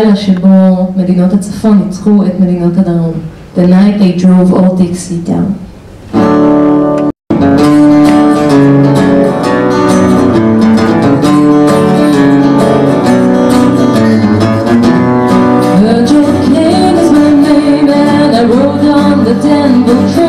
לילה שבו מדינות הצפון ניצחו את מדינות הדרום. The night they drove all Dixie down. Virgil King is my name and I rode on the temple train.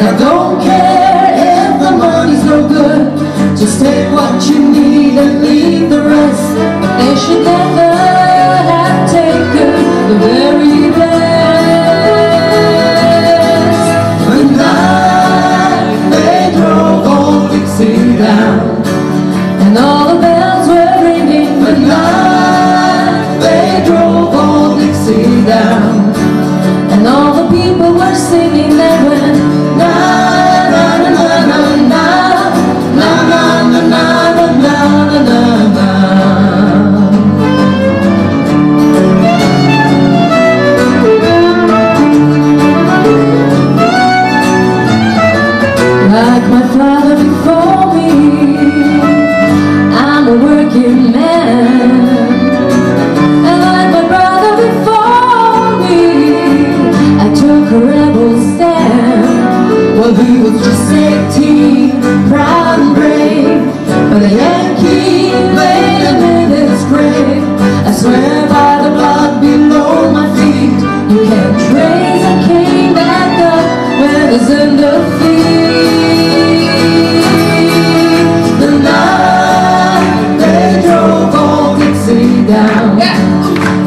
And I don't care if the money's no good. Just take what you need and leave the Yeah.